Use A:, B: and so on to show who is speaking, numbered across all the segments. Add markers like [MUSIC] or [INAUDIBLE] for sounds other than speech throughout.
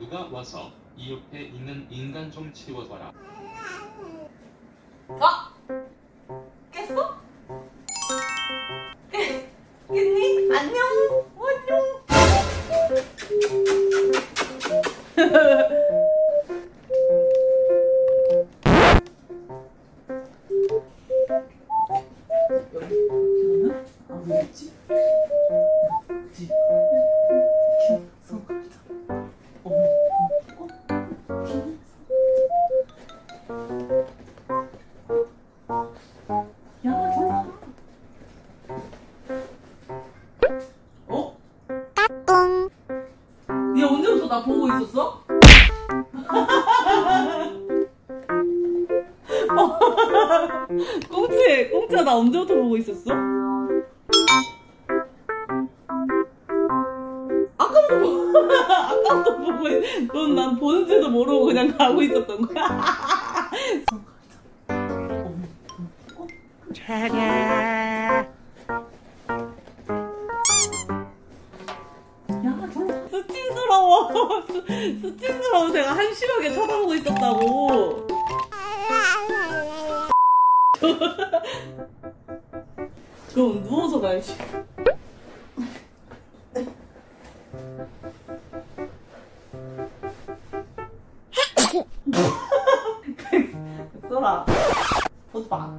A: 누가 와서 이 옆에 있는 인간 좀 치워줘라.
B: 아! 깼어? 깨, 깼니? 안녕! 안녕! [LAUGHS] 야. 어? 얘 언제부터 나 보고 있었어? [LAUGHS] 꽁치, 꽁치야 나 언제부터 보고 있었어? 아까부터 보- [LAUGHS] 아까부터 보고 있. 넌난 보는지도 모르고 그냥 가고 있었던 거야. [LAUGHS] 어머, 어머. 야, 저 수치스러워. [LAUGHS] 수, 수치스러워. 제가 한심하게 쳐다보고 있었다고. [LAUGHS] 그럼 누워서 가야지. [LAUGHS] 써라. 오빠.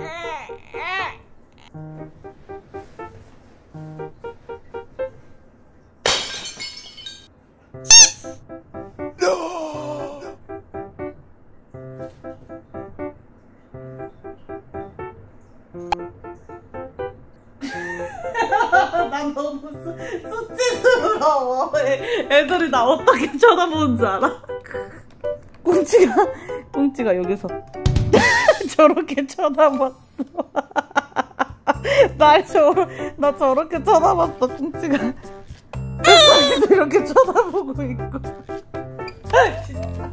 B: 난 너무 수, 수치스러워. 애, 애들이 나 어떻게 쳐다보는 줄 알아? [LAUGHS] 꽁치가, 꽁치가 여기서 저렇게 쳐다봤어. [LAUGHS] 날 저러, 나 저렇게 쳐다봤어, 꽁치가. 이렇게 쳐다보고 있고. 진짜,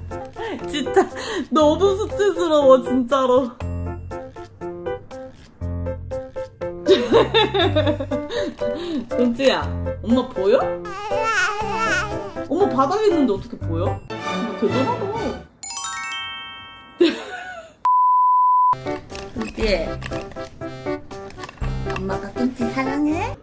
B: [LAUGHS] 진짜 너무 수치스러워, 진짜로. [LAUGHS] 은지야, 엄마 보여? 엄마 바닥에 있는데 어떻게 보여? 대단하다.
C: 꽁치 엄마가 꽁치 사랑해?